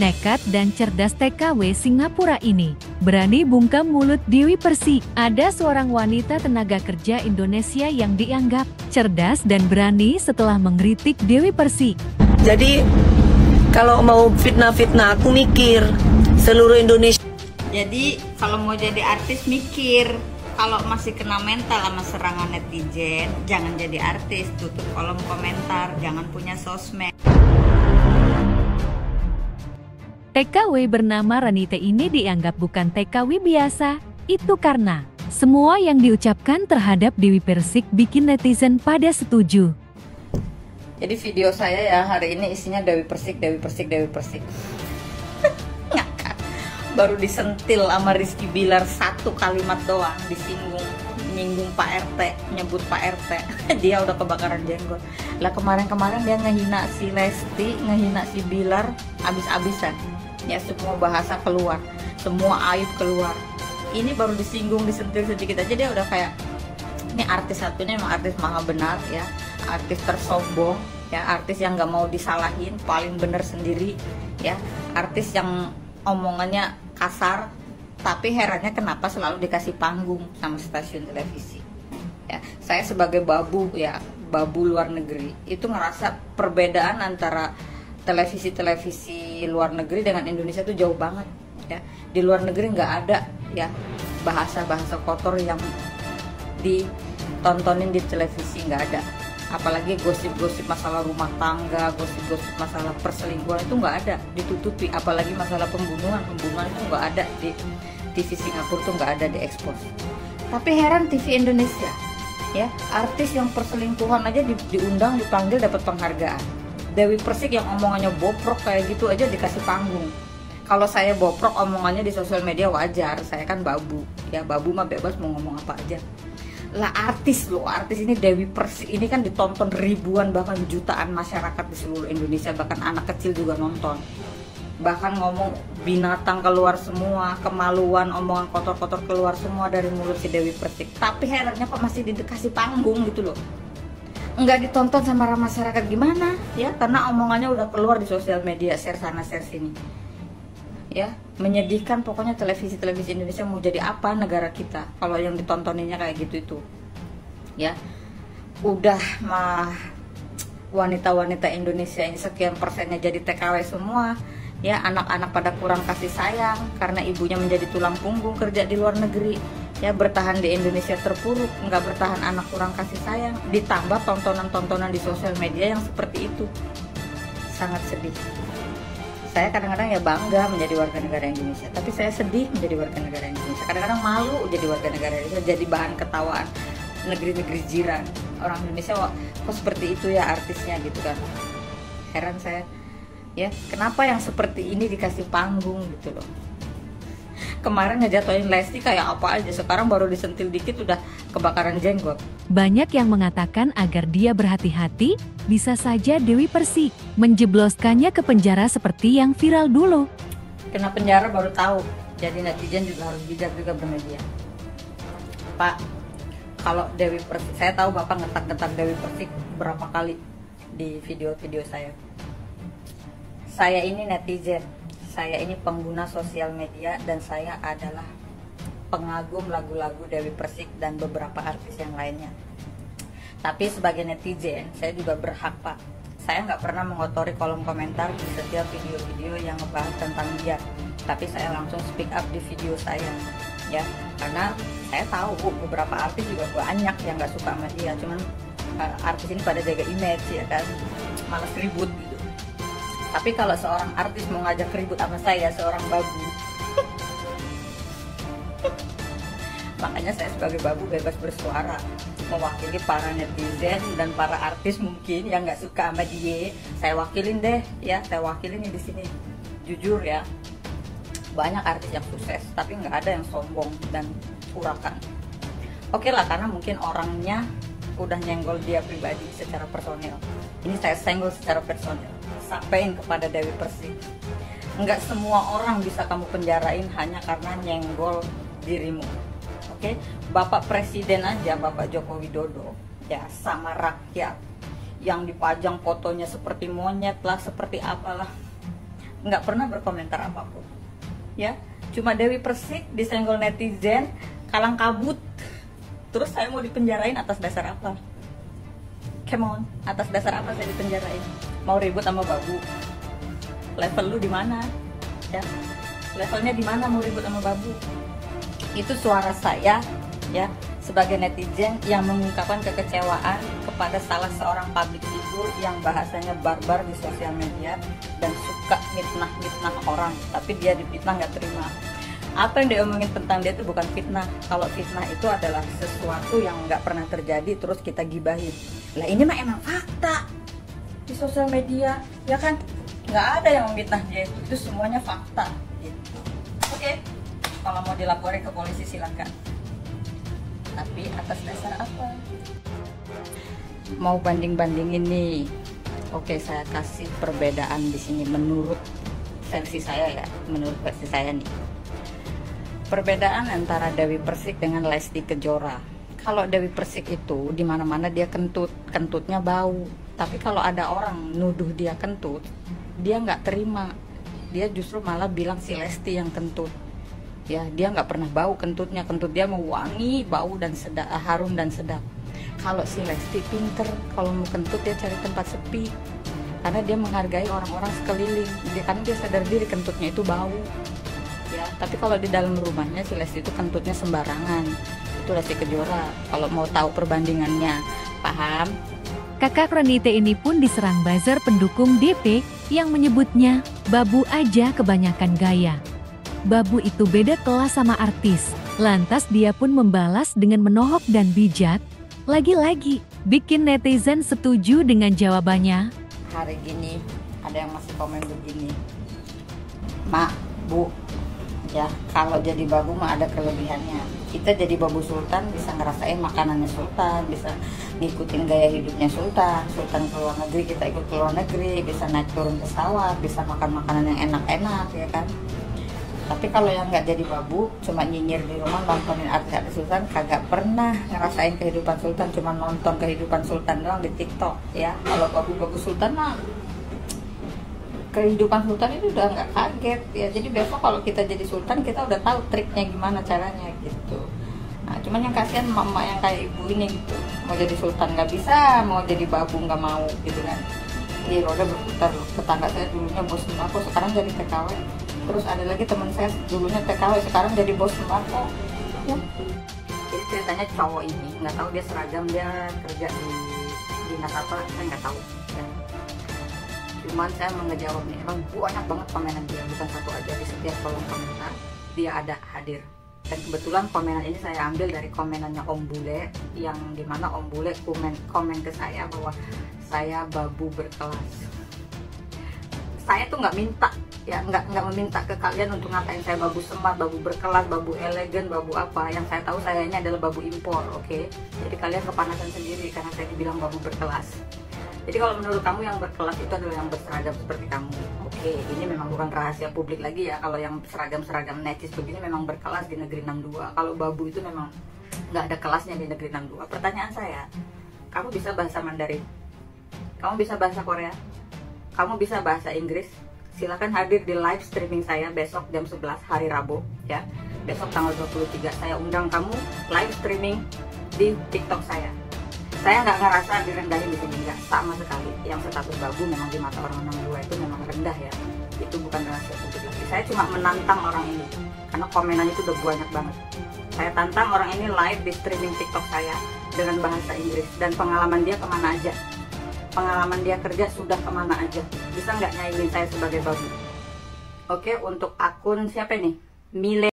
Nekat dan cerdas TKW Singapura ini berani bungkam mulut Dewi Persik. Ada seorang wanita tenaga kerja Indonesia yang dianggap cerdas dan berani setelah mengkritik Dewi Persik. Jadi kalau mau fitnah-fitnah aku mikir seluruh Indonesia. Jadi kalau mau jadi artis mikir kalau masih kena mental sama serangan netizen jangan jadi artis tutup kolom komentar jangan punya sosmed TKW bernama Ranite ini dianggap bukan TKW biasa, itu karena semua yang diucapkan terhadap Dewi Persik bikin netizen pada setuju. Jadi video saya ya hari ini isinya Dewi Persik, Dewi Persik, Dewi Persik. Baru disentil sama Rizky Bilar satu kalimat doang disinggung nyinggung Pak RT, nyebut Pak RT. dia udah kebakaran jenggot. Lah kemarin-kemarin dia ngehina si Lesti, ngehina si Bilar abis-abisan. Ya semua bahasa keluar. Semua aib keluar. Ini baru disinggung disentil sedikit aja dia udah kayak ini artis satunya emang artis maha benar ya. Artis tersombong ya. Artis yang nggak mau disalahin paling bener sendiri ya. Artis yang omongannya kasar tapi herannya kenapa selalu dikasih panggung sama stasiun televisi saya sebagai babu ya babu luar negeri itu ngerasa perbedaan antara televisi-televisi luar negeri dengan Indonesia itu jauh banget ya. Di luar negeri nggak ada ya bahasa-bahasa kotor yang ditontonin di televisi nggak ada. Apalagi gosip-gosip masalah rumah tangga gosip-gosip masalah perselingkuhan itu nggak ada ditutupi. Apalagi masalah pembunuhan pembunuhan itu nggak ada di TV Singapura tuh nggak ada diekspos. Tapi heran TV Indonesia ya artis yang perselingkuhan aja di, diundang dipanggil dapat penghargaan. Dewi Persik yang omongannya boprok kayak gitu aja dikasih panggung. Kalau saya boprok omongannya di sosial media wajar. Saya kan babu. Ya babu mah bebas mau ngomong apa aja. Lah artis loh artis ini Dewi Persik ini kan ditonton ribuan bahkan jutaan masyarakat di seluruh Indonesia bahkan anak kecil juga nonton bahkan ngomong binatang keluar semua kemaluan omongan kotor-kotor keluar semua dari mulut si Dewi Persik. Tapi herannya kok masih dikasih panggung gitu loh. Nggak ditonton sama masyarakat gimana? Ya karena omongannya udah keluar di sosial media share sana share sini. Ya menyedihkan pokoknya televisi televisi Indonesia mau jadi apa negara kita kalau yang ditontoninnya kayak gitu itu. Ya udah mah wanita-wanita Indonesia ini sekian persennya jadi TKW semua ya anak-anak pada kurang kasih sayang karena ibunya menjadi tulang punggung kerja di luar negeri. Ya bertahan di Indonesia terpuruk nggak bertahan anak kurang kasih sayang. Ditambah tontonan-tontonan di sosial media yang seperti itu. Sangat sedih. Saya kadang-kadang ya bangga menjadi warga negara Indonesia tapi saya sedih menjadi warga negara Indonesia. Kadang-kadang malu jadi warga negara Indonesia jadi bahan ketawaan negeri-negeri jiran. Orang Indonesia kok seperti itu ya artisnya gitu kan. Heran saya ya kenapa yang seperti ini dikasih panggung gitu loh? Kemarin ngejatuhin Lesti kayak apa aja sekarang baru disentil dikit udah kebakaran jenggot. Banyak yang mengatakan agar dia berhati-hati bisa saja Dewi Persik menjebloskannya ke penjara seperti yang viral dulu. Kena penjara baru tahu jadi netizen juga harus bijak juga bermedia Pak kalau Dewi Persik saya tahu Bapak ngetak-ngetak Dewi Persik berapa kali di video-video saya saya ini netizen saya ini pengguna sosial media dan saya adalah pengagum lagu-lagu Dewi Persik dan beberapa artis yang lainnya. Tapi sebagai netizen, saya juga berhak pak. Saya nggak pernah mengotori kolom komentar di setiap video-video yang ngebahas tentang dia. Tapi saya langsung speak up di video saya, ya. Karena saya tahu beberapa artis juga banyak yang nggak suka sama dia. Cuman uh, artis ini pada jaga image ya kan, malas ribut tapi kalau seorang artis mau ngajak ribut sama saya seorang babu. Makanya saya sebagai babu bebas bersuara. Mewakili para netizen dan para artis mungkin yang nggak suka sama dia. Saya wakilin deh ya. Saya wakilin di sini. Jujur ya. Banyak artis yang sukses tapi nggak ada yang sombong dan urakan oke lah karena mungkin orangnya udah nyenggol dia pribadi secara personil. Ini saya senggol secara personil sampaikan kepada Dewi Persik. Nggak semua orang bisa kamu penjarain hanya karena nyenggol dirimu. Oke? Bapak Presiden aja Bapak Joko Widodo. Ya sama rakyat. Yang dipajang fotonya seperti monyet lah seperti apalah. Nggak pernah berkomentar apa pun. Ya cuma Dewi Persik disenggol netizen kalang kabut. Terus saya mau dipenjarain atas dasar apa? Come on atas dasar apa saya dipenjarain mau ribut sama babu. Level lu di mana? Ya. Levelnya di mana mau ribut sama babu? Itu suara saya ya sebagai netizen yang mengungkapkan kekecewaan kepada salah seorang public figure yang bahasanya barbar di sosial media dan suka mitnah-mitnah orang tapi dia dipitnah nggak terima. Apa yang diomongin tentang dia itu bukan fitnah. Kalau fitnah itu adalah sesuatu yang nggak pernah terjadi terus kita gibahin. Lah ini mah emang fakta di sosial media ya kan? Nggak ada yang memfitnah dia itu, semuanya fakta gitu. oke kalau mau dilaporin ke polisi silakan. Tapi atas dasar apa? Mau banding banding ini oke saya kasih perbedaan di sini menurut versi saya ya menurut versi saya nih. Perbedaan antara Dewi Persik dengan Lesti Kejora. Kalau Dewi Persik itu di mana mana dia kentut kentutnya bau tapi kalau ada orang nuduh dia kentut dia nggak terima. Dia justru malah bilang si Lesti yang kentut. Ya dia nggak pernah bau kentutnya. Kentut dia mau wangi bau dan sedap harum dan sedap. Kalau si Lesti pinter kalau mau kentut dia cari tempat sepi. Karena dia menghargai orang-orang sekeliling. Dia karena dia sadar diri kentutnya itu bau. Ya tapi kalau di dalam rumahnya si Lesti itu kentutnya sembarangan. Itu Lesti Kejora. Kalau mau tahu perbandingannya. Paham Kakak Renite ini pun diserang buzzer pendukung DP yang menyebutnya babu aja kebanyakan gaya. Babu itu beda kelas sama artis. Lantas dia pun membalas dengan menohok dan bijak. Lagi-lagi, bikin netizen setuju dengan jawabannya. hari gini ada yang masih komen begini mak bu ya kalau jadi babu mah ada kelebihannya kita jadi babu sultan bisa ngerasain makanannya sultan bisa ngikutin gaya hidupnya sultan. Sultan ke luar negeri kita ikut ke luar negeri bisa naik turun pesawat bisa makan makanan yang enak-enak ya kan? Tapi kalau yang nggak jadi babu cuma nyinyir di rumah nontonin artis-artis sultan kagak pernah ngerasain kehidupan sultan cuma nonton kehidupan sultan doang di tiktok ya. Kalau babu-babu sultan mah kehidupan sultan itu udah nggak kaget ya. Jadi besok kalau kita jadi sultan kita udah tahu triknya gimana caranya gitu cuman yang kasihan mama yang kayak ibu ini gitu. Mau jadi sultan nggak bisa mau jadi babu nggak mau gitu kan. Ini roda berputar tetangga saya dulunya bos sembako sekarang jadi TKW terus ada lagi teman saya dulunya TKW sekarang jadi bos sembako ya. jadi ceritanya cowok ini nggak tahu dia seragam dia kerja di dinas apa saya nggak tahu. Ya. Cuman saya mau ngejawab nih emang banyak banget komenan dia bukan satu aja di setiap kolom komentar dia ada hadir dan kebetulan komenan ini saya ambil dari komenannya Om Bule yang di mana Om Bule komen komen ke saya bahwa saya babu berkelas saya tuh nggak minta ya nggak nggak meminta ke kalian untuk ngatain saya babu smart, babu berkelas, babu elegan, babu apa. Yang saya tahu saya ini adalah babu impor, oke? Okay? Jadi kalian kepanasan sendiri karena saya dibilang babu berkelas. Jadi kalau menurut kamu yang berkelas itu adalah yang berseragam seperti kamu. Oke, ini memang bukan rahasia publik lagi ya. Kalau yang seragam-seragam netis begini memang berkelas di negeri 62. Kalau babu itu memang nggak ada kelasnya di negeri 62. Pertanyaan saya, kamu bisa bahasa Mandarin? Kamu bisa bahasa Korea? Kamu bisa bahasa Inggris? Silahkan hadir di live streaming saya besok jam 11 hari Rabu ya. Besok tanggal 23 saya undang kamu live streaming di TikTok saya saya nggak ngerasa direndahin di sini nggak. Sama sekali. Yang status babu memang di mata orang orang dua itu memang rendah ya. Itu bukan rahasia publik lagi. Saya cuma menantang orang ini. Karena komenan itu udah banyak banget. Saya tantang orang ini live di streaming tiktok saya dengan bahasa Inggris. Dan pengalaman dia ke mana aja. Pengalaman dia kerja sudah ke mana aja. Bisa nggak nyaingin saya sebagai babu? Oke untuk akun siapa nih Mile